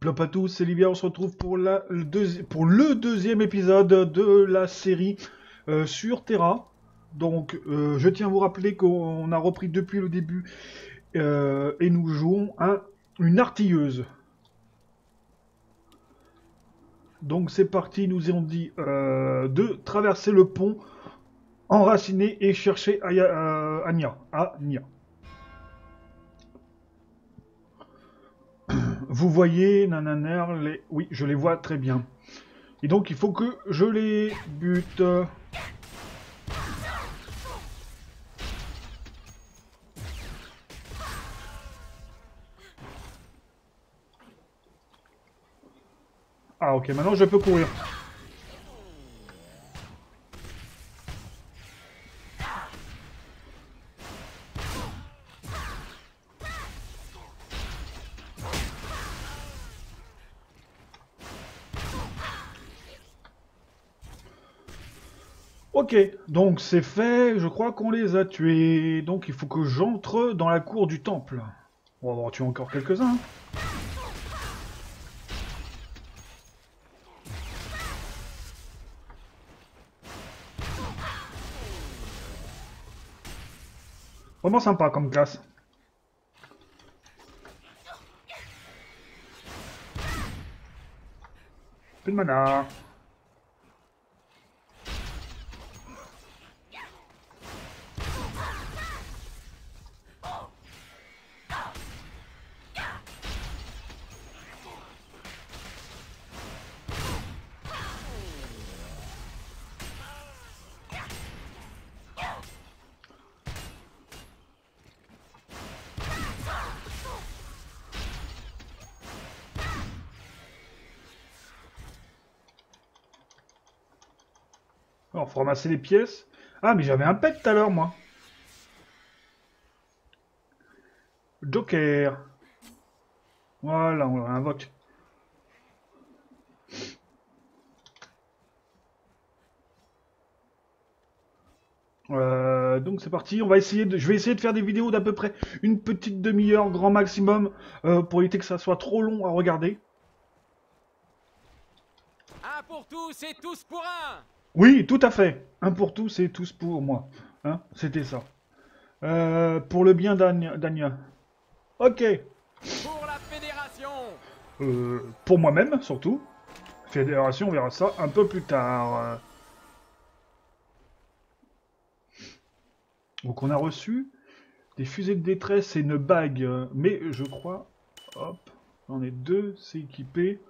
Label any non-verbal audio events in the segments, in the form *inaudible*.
Plop à tous, c'est Livia, on se retrouve pour, le, deuxième épisode de la série euh, sur Terra. Donc, euh, je tiens à vous rappeler qu'on a repris depuis le début euh, et nous jouons une artilleuse. Donc, c'est parti, nous ont dit de traverser le pont, enraciner et chercher Aya. Vous voyez, nananer, les... Oui, je les vois très bien. Et donc, il faut que je les bute. Ah, ok, maintenant je peux courir. Ok, donc c'est fait, je crois qu'on les a tués. Donc il faut que j'entre dans la cour du temple. On va en tuer encore quelques-uns. Vraiment sympa comme classe. Plus de mana. Ramasser les pièces. Ah, mais j'avais un pet tout à l'heure, moi. Joker. Voilà, on l'invoque. Euh, donc c'est parti, on va essayer de, je vais essayer de faire des vidéos d'à peu près une petite demi-heure grand maximum euh, pour éviter que ça soit trop long à regarder. Un pour tous et tous pour un Oui, tout à fait. Un pour tous et tous pour moi. Hein, C'était ça. Euh, pour le bien d'Anya. Ok. Pour la fédération Euh, pour moi-même, surtout. Fédération, on verra ça un peu plus tard. Donc on a reçu des fusées de détresse et une bague. Mais je crois... Hop. J'en ai deux, c'est équipé.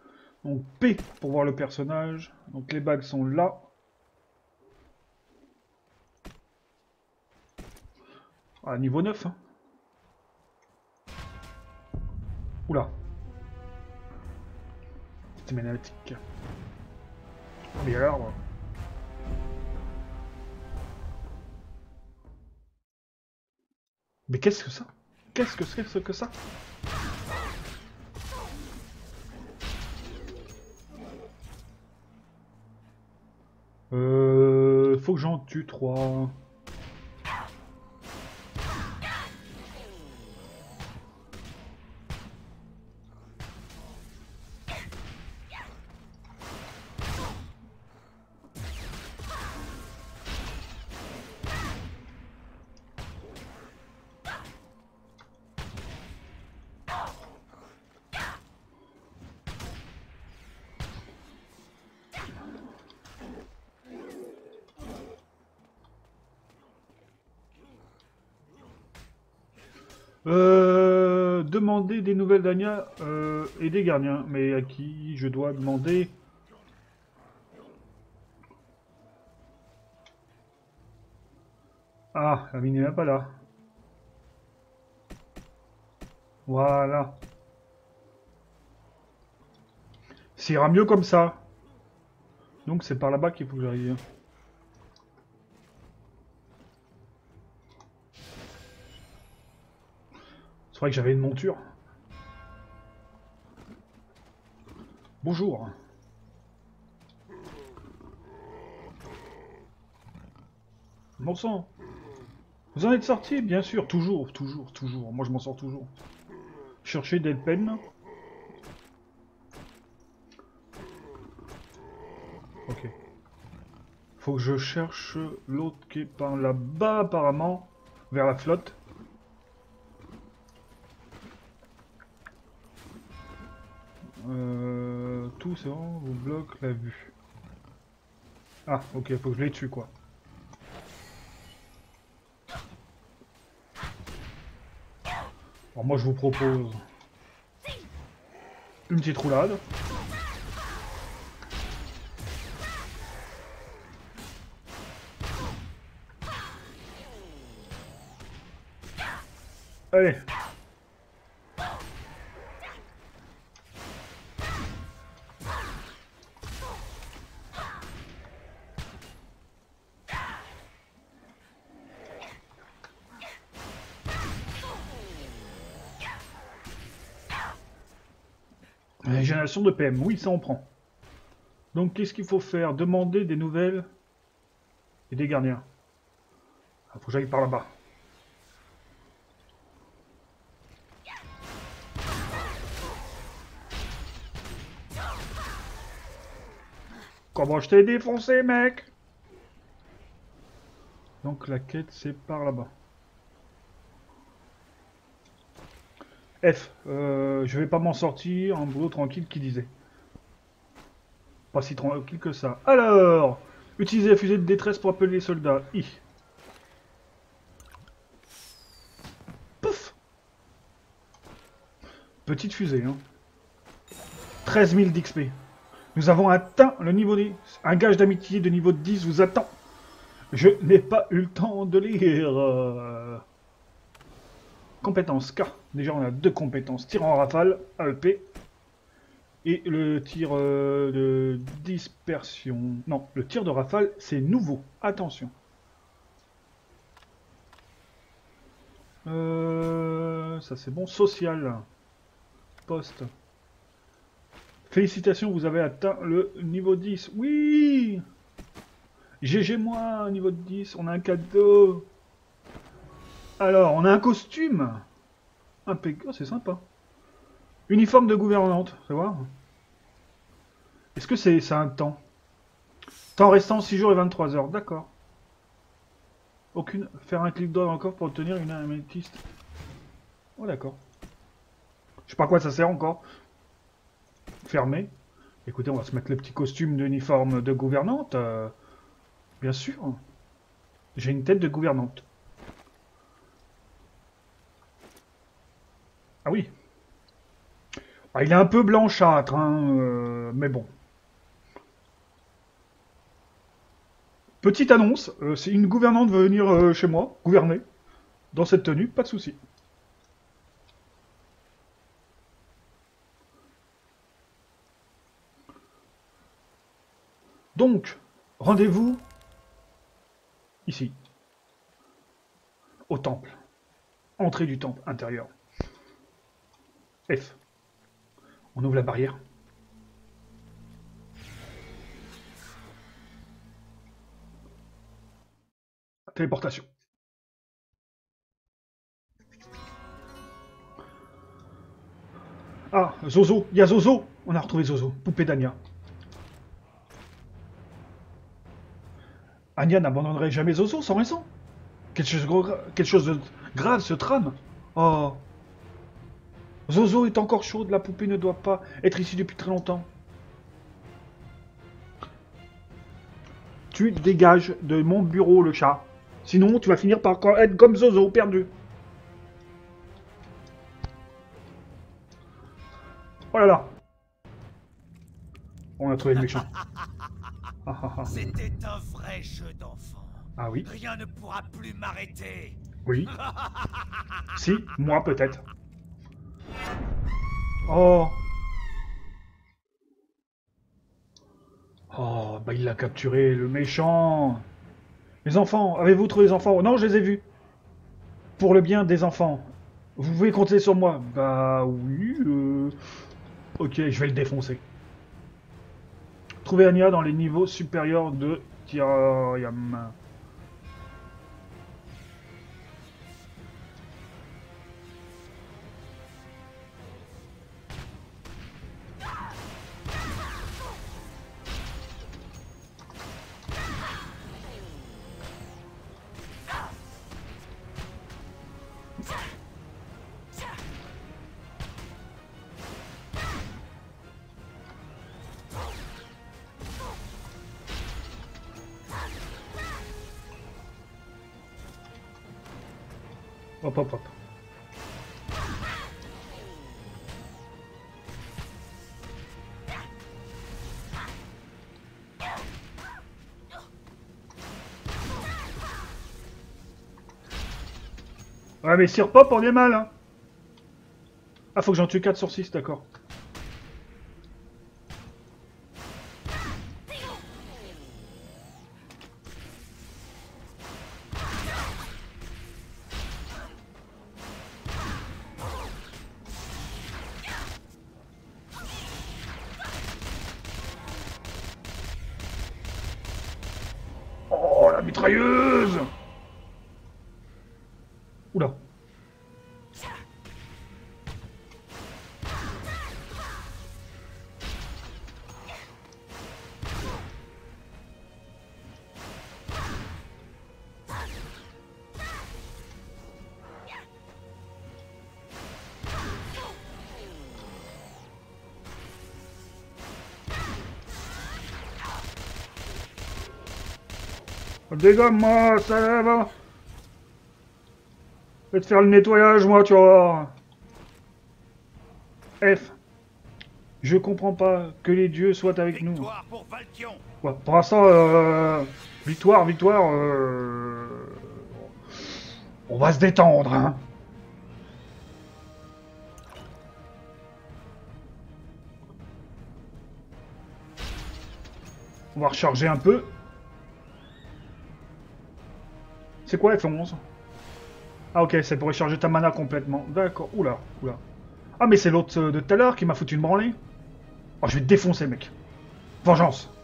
Donc P pour voir le personnage. Donc les bagues sont là. Ah, niveau 9. Hein. Oula. C'est magnétique. Mais alors... Mais qu'est-ce que ça? Qu'est-ce que c'est ce que ça? Euh... Faut que j'en tue trois. Euh, demander des nouvelles d'Anya euh, et des gardiens. Mais à qui je dois demander Ah, la mine n'est pas là. Voilà. Ça ira mieux comme ça. Donc c'est par là-bas qu'il faut que j'arrive. C'est vrai que j'avais une monture. Bonjour. Bon sang. Vous en êtes sorti, bien sûr, toujours, toujours, toujours. Moi, je m'en sors toujours. Chercher des peines. Ok. Faut que je cherche l'autre qui est par là-bas, apparemment, vers la flotte. Euh, tout c'est bon, vous bloque la vue. Ah, ok, faut que je les tue quoi. Alors moi je vous propose une petite roulade. Allez. De PM, oui, ça on prend. Donc qu'est-ce qu'il faut faire? Demander des nouvelles et des gardiens. Il faut que j'aille par là-bas. Comment je t'ai défoncé, mec? Donc la quête, c'est par là-bas. F, euh, je vais pas m'en sortir, un boulot tranquille qui disait. Pas si tranquille que ça. Alors, utiliser la fusée de détresse pour appeler les soldats. I. Pouf Petite fusée, hein. 13 000 d'XP. Nous avons atteint le niveau 10. Un gage d'amitié de niveau 10 vous attend. Je n'ai pas eu le temps de lire. Euh... Compétence K. Déjà, on a deux compétences. Tir en rafale, AEP. Et le tir euh, de dispersion. Non, le tir de rafale, c'est nouveau. Attention. Euh, ça, c'est bon. Social. Poste. Félicitations, vous avez atteint le niveau 10. Oui GG moi, niveau 10, on a un cadeau. Alors, on a un costume. Impeccable, c'est sympa. Uniforme de gouvernante, ça va Est-ce que c'est un temps? Temps restant 6 jours et 23 heures, d'accord. Aucune... Faire un clic droit coffre pour obtenir une améthyste. Oh d'accord. Je sais pas quoi ça sert encore. Fermé. Écoutez, on va se mettre le petit costume d'uniforme de gouvernante. Euh, bien sûr. J'ai une tête de gouvernante. Ah oui. Ah, il est un peu blanchâtre, hein, euh, mais bon. Petite annonce, euh, si une gouvernante veut venir euh, chez moi, gouverner, dans cette tenue, pas de souci. Donc, rendez-vous ici, au temple. Entrée du temple intérieur. F. On ouvre la barrière. Téléportation. Ah, Zozo, il y a Zozo On a retrouvé Zozo, poupée d'Ania. Anya n'abandonnerait jamais Zozo sans raison. Quelque chose, quelque chose de grave se trame. Oh, Zozo est encore chaude, la poupée ne doit pas être ici depuis très longtemps. Tu dégages de mon bureau, le chat. Sinon, tu vas finir par être comme Zozo, perdu. Oh là là. On a trouvé le méchant. *laughs* C'était un vrai jeu d'enfant. Ah oui Rien ne pourra plus m'arrêter. Oui. *laughs* si, moi peut-être. Oh Oh, bah il l'a capturé, le méchant Les enfants, avez-vous trouvé les enfants? Non, je les ai vus. Pour le bien des enfants. Vous pouvez compter sur moi Bah oui, euh... Ok, je vais le défoncer. Trouvez Anya dans les niveaux supérieurs de Tyriam. Hop, hop, hop. Ouais, mais Sir Pop, on est mal, hein. Ah, faut que j'en tue 4 sur 6, d'accord. Dégomme-moi, ça va Je vais te faire le nettoyage, moi, tu voir. F. Je comprends pas que les dieux soient avec nous. Victoire pour Ouais, pour l'instant, euh, victoire, victoire. euh, On va se détendre, hein. On va recharger un peu. C'est quoi F11? Ah ok, c'est pour recharger ta mana complètement. D'accord. Oula, oula. Ah mais c'est l'autre euh, de tout à l'heure qui m'a foutu une branlée. Oh, je vais te défoncer, mec. Vengeance.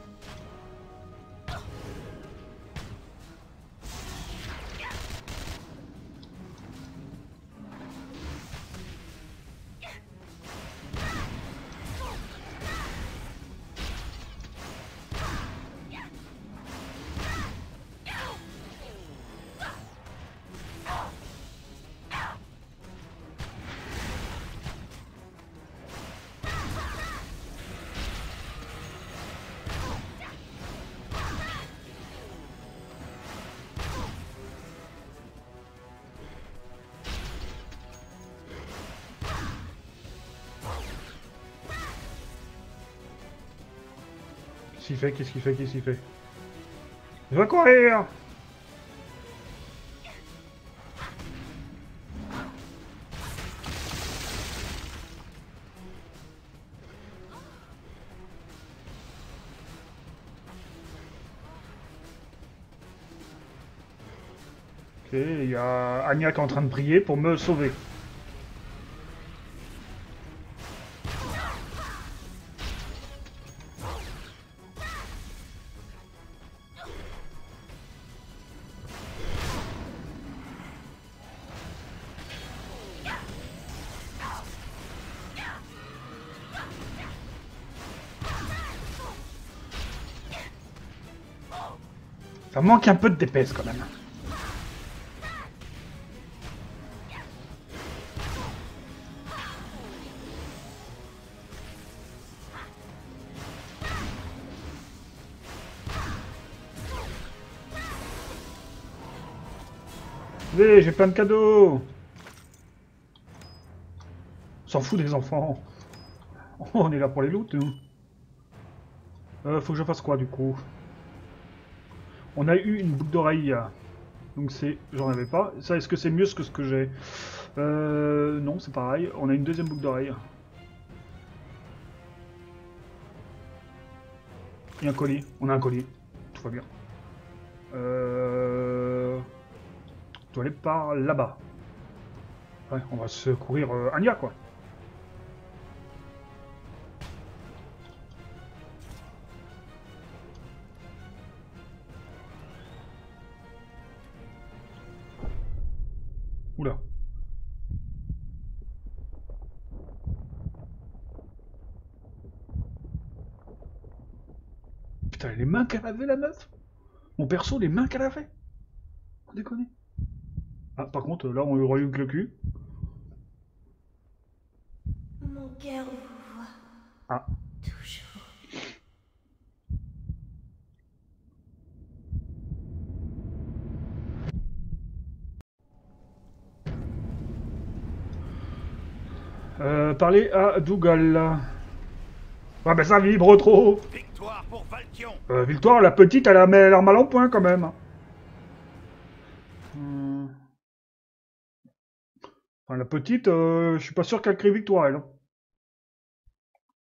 Qu'est-ce qu'il fait Qu'est-ce qu'il fait Qu'est-ce qu'il fait Je vais courir Ok, il y a est en train de prier pour me sauver. Ça manque un peu de DPS quand même. Allez, j'ai plein de cadeaux S'en fout des enfants. *laughs* On est là pour les nous. Euh, faut que je fasse quoi, du coup? On a eu une boucle d'oreille. Donc c'est... J'en avais pas. Ça, est-ce que c'est mieux que ce que j'ai? Euh... Non, c'est pareil. On a une deuxième boucle d'oreille. Et un colis. On a un colis. Tout va bien. Euh... Doit aller par là-bas. Ouais, on va secourir euh, Anya, quoi. qu'elle avait, la meuf Mon perso, les mains qu'elle avait Vous Ah, par contre, là, on aurait eu que le cul. Mon cœur vous voit. Ah. Toujours. Euh, parler à Dougal. Ah ben ça vibre trop euh, Victoire, la petite, elle a l'air mal en point quand même. Hmm. Enfin, la petite, euh, je suis pas sûr qu'elle crie victoire, elle. hein.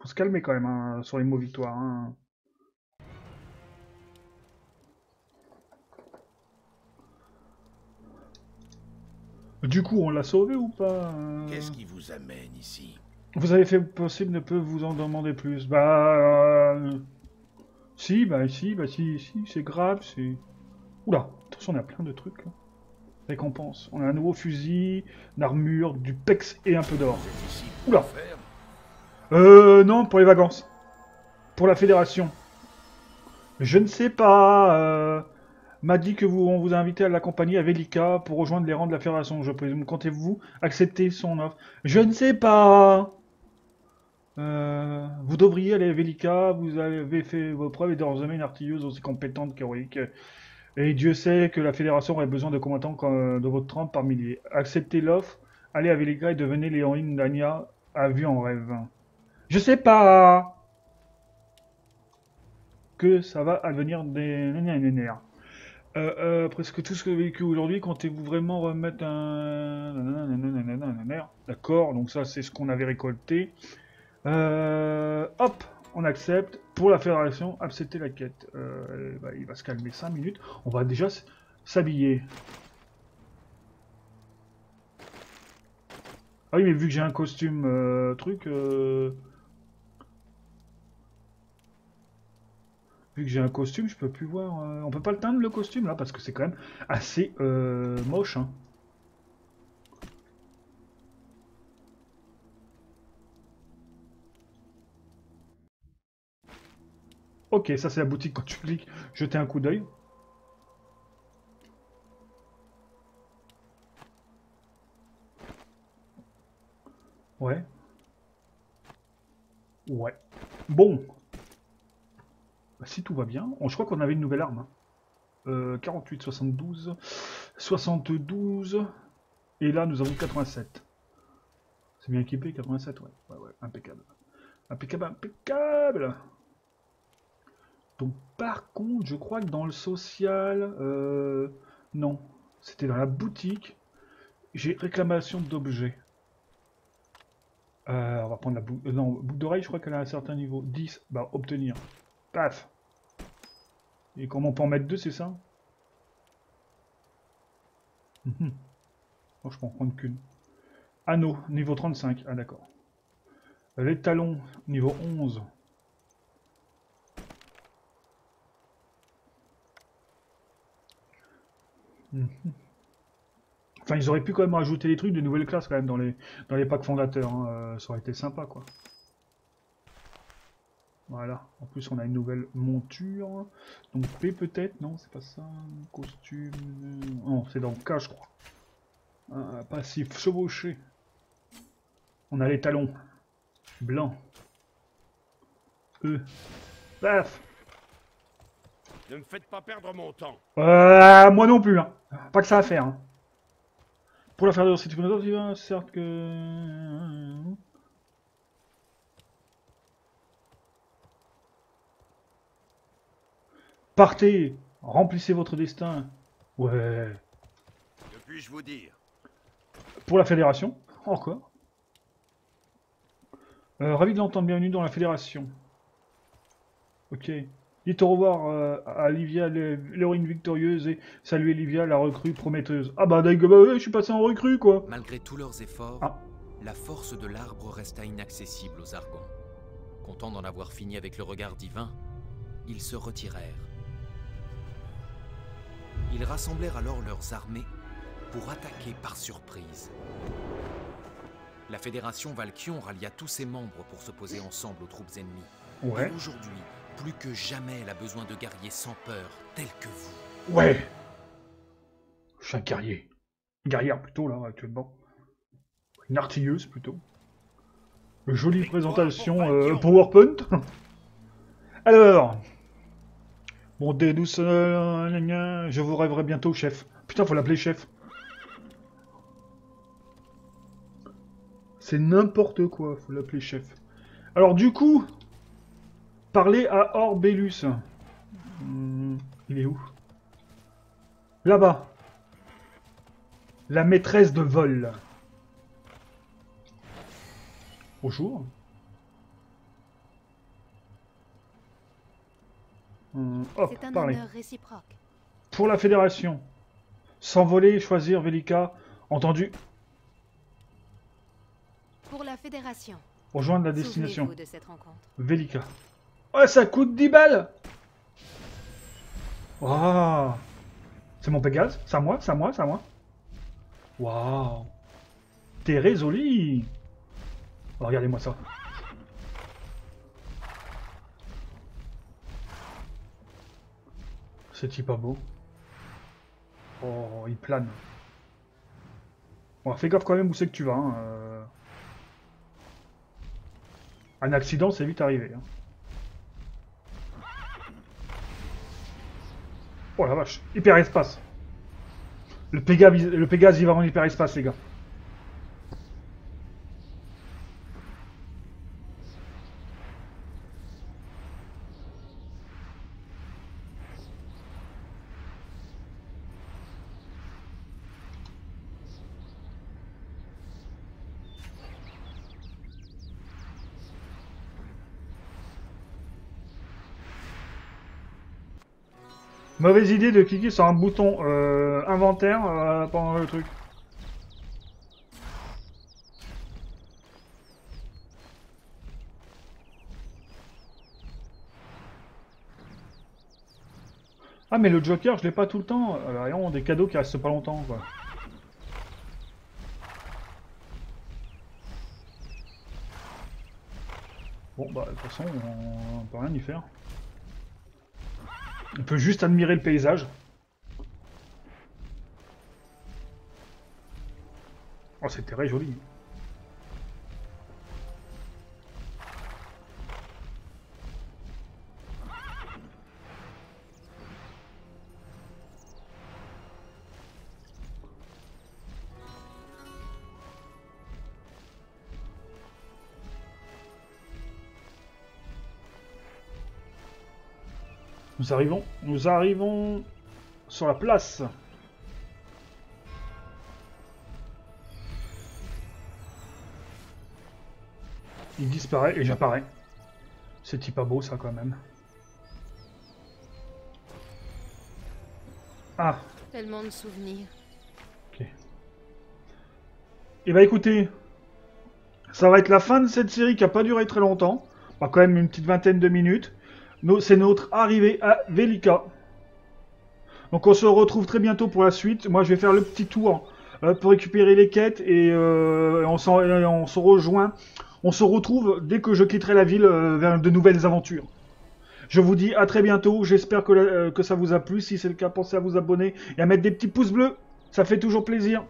Faut se calmer quand même hein, sur les mots victoire. hein. Du coup, on l'a sauvé ou pas euh? Qu'est-ce qui vous amène ici? Vous avez fait possible, ne peut vous en demander plus. Bah. euh, Si, bah si, bah si, si, c'est grave, c'est. Oula, attention, on a plein de trucs. là. Récompense. On a un nouveau fusil, une armure, du pex et un peu d'or. Oula. Euh, non, pour les vacances. Pour la fédération. Je ne sais pas. Euh, m'a dit que vous, on vous a invité à l'accompagner à Velika pour rejoindre les rangs de la fédération. Je présume. Comptez-vous accepter son offre? Je ne sais pas. Euh, vous devriez aller à Velika. Vous avez fait vos preuves et désormais une artilleuse aussi compétente qu'héroïque. Et Dieu sait que la fédération aurait besoin de combattants de votre trempe par milliers. Acceptez l'offre. Allez à Velika et devenez l'héroïne d'Anya à vue en rêve. Je sais pas que ça va advenir des. Euh, euh, presque tout ce que vous vécu aujourd'hui, comptez-vous vraiment remettre un... D'accord, donc ça c'est ce qu'on avait récolté. Euh, hop, on accepte. Pour la fédération, accepter la quête. Euh, il va se calmer 5 minutes. On va déjà s'habiller. Ah oui, mais vu que j'ai un costume euh, truc... euh, Vu que j'ai un costume, je peux plus voir. euh, On peut pas le teindre le costume là parce que c'est quand même assez moche. Hein. Ok, ça c'est la boutique quand tu cliques. Jeter un coup d'œil. Ouais. Ouais. Bon. Bah, si tout va bien, on- je crois qu'on avait une nouvelle arme. hein. Euh, 48, 72, 72, et là nous avons 87. C'est bien équipé, 87, ouais. Ouais, ouais, impeccable. Impeccable, impeccable Donc par contre, je crois que dans le social, euh, non, c'était dans la boutique, j'ai réclamation d'objets. Euh, on va prendre la boucle. non, boucle d'oreille, je crois qu'elle a un certain niveau. 10, bah obtenir. Paf Et comment on peut en mettre deux, c'est ça? Mhm. Je peux en prendre qu'une. Anneau, niveau 35. Ah d'accord. Les talons, niveau 11. *laughs* Enfin, ils auraient pu quand même rajouter des trucs de nouvelles classes quand même dans les, dans les packs fondateurs. hein. Euh, Ça aurait été sympa quoi. Voilà. En plus, on a une nouvelle monture. Donc P peut-être Non, c'est pas ça. Costume. Non, c'est dans K, je crois. Un passif chevauché. On a les talons. Blanc. E. Paf Ne me faites pas perdre mon temps. Euh, moi non plus, hein. Pas que ça à faire. hein. Pour la faire de tu vois, certes que. Partez, remplissez votre destin. Ouais. Que puis-je vous dire? Pour la fédération, encore. Euh, ravi de l'entendre, bienvenue dans la fédération. Ok. Dites au revoir euh, à Livia, l'hé- l'héroïne victorieuse, et saluez Livia, la recrue prometteuse. Ah bah bah ouais, je suis passé en recrue, quoi. Malgré tous leurs efforts, Ah. la force de l'arbre resta inaccessible aux Argons. Content d'en avoir fini avec le regard divin, ils se retirèrent. Ils rassemblèrent alors leurs armées pour attaquer par surprise. La Fédération Valkion rallia tous ses membres pour s'opposer ensemble aux troupes ennemies. Ouais. Et aujourd'hui, plus que jamais, elle a besoin de guerriers sans peur, tels que vous. Ouais. Je suis un guerrier. Une guerrière plutôt, là, actuellement. Une artilleuse, plutôt. Jolie présentation euh, PowerPoint. *laughs* Alors. Bon, des douces... euh, je vous rêverai bientôt, chef. Putain, faut l'appeler chef. C'est n'importe quoi, faut l'appeler chef. Alors du coup, parler à Orbelus. Hmm, il est où? Là-bas. La maîtresse de vol. Bonjour. Hmm, hop, C'est un réciproque. Pour la fédération. S'envoler, choisir Velika. Entendu. Pour la fédération. Rejoindre la destination. De cette rencontre. Velika. Ouais, ça coûte 10 balles Waouh C'est mon Pégase C'est à moi C'est à moi C'est à moi Waouh T'es joli Oh, Regardez-moi ça. C'est pas beau. Oh, il plane. Bon, fais gaffe quand même où c'est que tu vas. hein, euh. Un accident, c'est vite arrivé. hein. Oh la vache, hyperespace. Le Pégase, le Pégase, il va en hyperespace, les gars. Mauvaise idée de cliquer sur un bouton euh, inventaire euh, pendant le truc. Ah mais le Joker je l'ai pas tout le temps. Alors, vraiment des cadeaux qui restent pas longtemps quoi. Bon bah de toute façon on, on peut rien y faire. On peut juste admirer le paysage. Oh, c'est très joli. Nous arrivons, nous arrivons sur la place. Il disparaît et j'apparais. C'est pas beau ça quand même. Ah, Tellement de souvenirs. ok. Et bah écoutez, ça va être la fin de cette série qui a pas duré très longtemps. Bah quand même une petite vingtaine de minutes. C'est notre arrivée à Velika. Donc on se retrouve très bientôt pour la suite. Moi je vais faire le petit tour euh, pour récupérer les quêtes et euh, et on se rejoint. On se retrouve dès que je quitterai la ville euh, vers de nouvelles aventures. Je vous dis à très bientôt. J'espère que ça vous a plu. Si c'est le cas, pensez à vous abonner et à mettre des petits pouces bleus. Ça fait toujours plaisir.